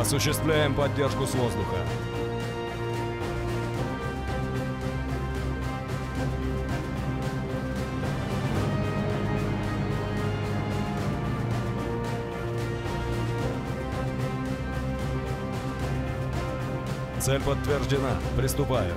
Осуществляем поддержку с воздуха. Цель подтверждена. Приступаю.